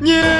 Nie!